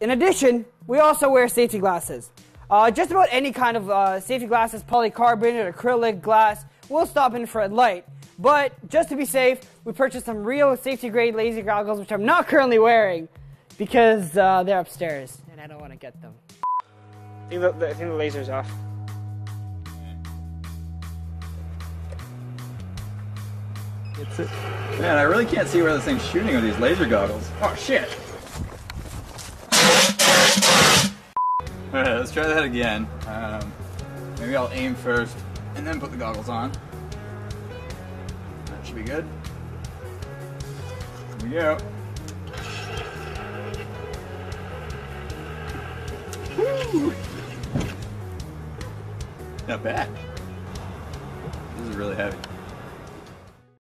In addition, we also wear safety glasses. Uh, just about any kind of uh, safety glasses, polycarbonate, acrylic, glass, will stop infrared light. But just to be safe, we purchased some real safety grade laser goggles, which I'm not currently wearing because uh, they're upstairs and I don't want to get them. I think the, I think the laser's off. It's it. Man, I really can't see where this thing's shooting with these laser goggles. Oh shit! Let's try that again. Um, maybe I'll aim first and then put the goggles on. That should be good. Here we go. Woo! Not bad. This is really heavy.